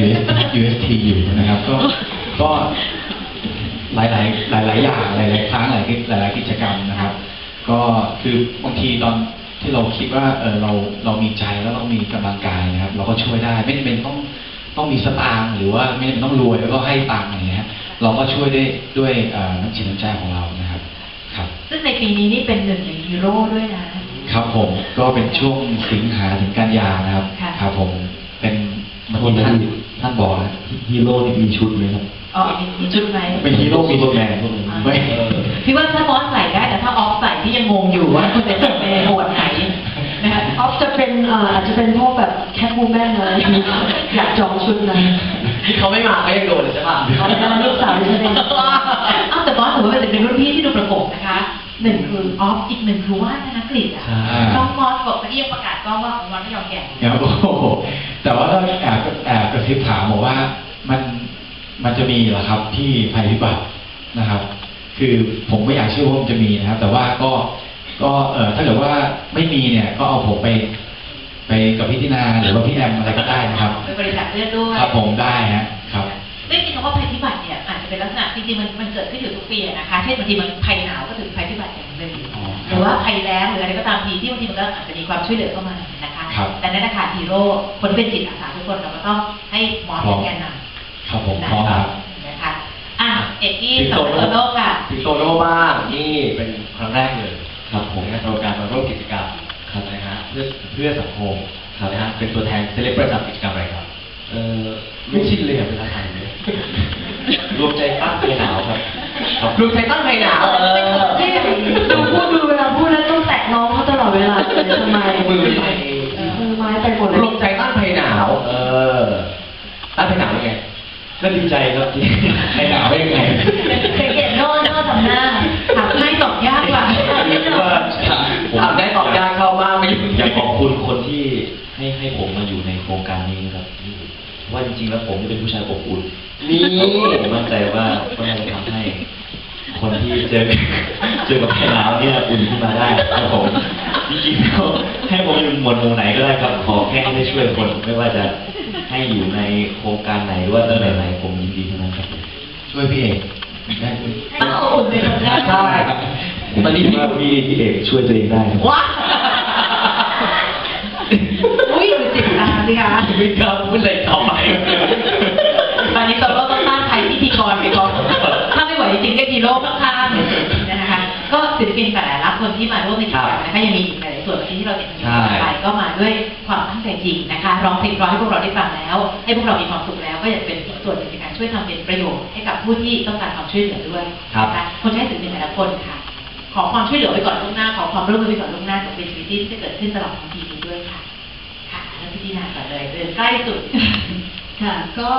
US UST อยู่นะครับ ก็ก็หลายหลายหลายหลายๆอย่างหลายหลายๆครั้งหลายหลายหลายๆกิจกรรมนะครับ ก็คือบางทีตอนที่เราคิดว่าเออเราเรามีใจแล้วเรามีกำลังกายนะครับ เราก็ช่วยได้ไม่จำเป็นต้องต้องมีสตางค์หรือว่าไม่จำเป็นต้องรวยแล้วก็ให้ตังค์อะไรเงี้ยเราก็ช่วยได้ด้วยเอ่อน้ำจิตน้ำใจของเรานะครับครับ ซึ่งในปีนี้นี่เป็นหนึ่งในฮีโร่ด้วยนะครับผมก็เป็นช่วงสิงหาถึงกันยานะครับค่ะครับผม เป็นโทษนะท่านพี่ท่านบอกนะฮีโร่นี่มีชุดไหมครับอ๋อมีมีชุดไหมเป็นฮีโร่มีตัวแมนอ่าไม่เออพี่ว่าถ้าบอสใส่ได้แต่ถ้าออฟใส่ที่ยังงงอยู่ว่าคุณจะใส่ไปในโหมดไหนนะคะออฟจะเป็นเอ่ออาจจะเป็นพวกแบบ Catwoman อะไรอย่างเงี้ยอยากจองชุดนั้นที่เขาไม่มาก็ยังโดนเลยใช่ป่ะเอาไปลูกสาวดิฉันเองอ้าวแต่บอสถือว่าเป็นรุ่นพี่ที่ดูประกบนะคะหนึ่งคือออฟอีกหนึ่งคือว่านธนกฤษอะใช่น้องมอสบอกเมื่อกี้ยังประกาศกล้องว่าของวันไม่ยอมแก่ครับโอ้โห แต่ว่าถ้าแอบแอบกระซิบถามบอกว่ามันมันจะมีเหรอครับที่ภัยพิบัตินะครับ คือผมไม่อยากเชื่อว่ามันจะมีนะครับ แต่ว่าก็ก็เออถ้าเกิดว่าไม่มีเนี่ยก็เอาผมไป ไปกับพี่ตินาหรือว่าพี่แอมอะไรก็ได้นะครับไปบริจาคเลือดด้วยครับผมได้ฮะครับไม่จริงคำว่าภัยพิบัติเนี่ยอา จจะเป็นลักษณะจริงๆมันมันเกิดขึ้นอยู่ทุกปีอะนะคะเช่นบางทีมันภัยหนาวก็ถือภัยพิบัติอย่างหนึ่งอ๋อหรือว่าภัยแล้งหรืออะไรก็ตามทีที่บางทีมันก็อาจจะมีความช่วยเหลือเข้ามานะคะครับแต่ในนนะคะฮีโร่คนที่เป็นจิตอาสาทุกคนเราก็ต้องให้มอสเป็นแกนนำครับผมนะพร้อมครับนะคะอะเอกกี้สิงสโตองโลกค่ะสิงโตโลบ้างนี่เป็นครั้งแรกเลยครับผมในโครงการมาร่วมกิจกรรมครับนะฮะเพื่อเพื่อสังคมครับนะฮะเป็นตัวแทนเซเลบประจำกิจกรรมอะไรครับเออไม่ชินเลยอะเครับรวมใจตั้งไทยหนาวเออนี่ดูพูดดูเวลาพูดแล้วต้องแตะน้องเขาตลอดเวลาเลยทำไมมือไปมือไม้ไปหมดเลยรวมใจต้านภัยหนาวเออต้านภัยหนาวยังไงก็ดีใจครับที่ให้หนาวได้ยังไงสังเกตโน่โน่ทำหน้าถามให้ตอบยากกว่าว่าถามได้ตอบยากเข้ามากไม่รู้อยากขอบคุณคนที่ให้ให้ผมมาอยู่ในโครงการนี้นะครับว่าจริงๆแล้วผมนี่เป็นผู้ชายอบอุ่นนี่ผมมั่นใจว่าก็น่าจะทำให้ คนที่เจอเจอกับภัยหนาวเนี่ยอุ่นขึ้นมาได้ครับผมจริงๆแล้วให้ผมอยู่หมวดหมู่ไหนก็ได้ครับขอแค่ให้ได้ช่วยคนไม่ว่าจะให้อยู่ในโครงการไหนหรือว่าตำแหน่งไหนผมยินดีทั้งนั้นครับ ช่วยพี่เอกได้ไหมให้เขาอุ่นเป็นคนแรกใช่ตอนนี้ว่าพี่พี่เอกช่วยตัวเองได้ครับ ว้า ศิลปินแต่ละคนที่มาร่วมในกิจกรรมนะคะยังมีอีกหลายๆส่วนที่เราเห็นอยู่ไปก็มาด้วยความตั้งใจจริงนะคะ ร้องเพลงเพร้อให้พวกเราได้ฟังแล้ว ให้พวกเรามีความสุขแล้ว ก็อยากเป็นส่วนหนึ่งในการช่วยทำเป็นประโยชน์ให้กับผู้ที่ต้องการความช่วยเหลือด้วยนะคะคนใช้ศิลปินแต่ละคนค่ะ ขอความช่วยเหลือไว้ก่อนล่วงหน้าขอความร่วมมือไว้ก่อนล่วงหน้ากับเป็นชีวิตที่จะเกิดขึ้นตลอดทั้งปีนี้ด้วยค่ะค่ะแล้วพี่ดีนาก่อนเลยเดินใกล้สุดค่ะก็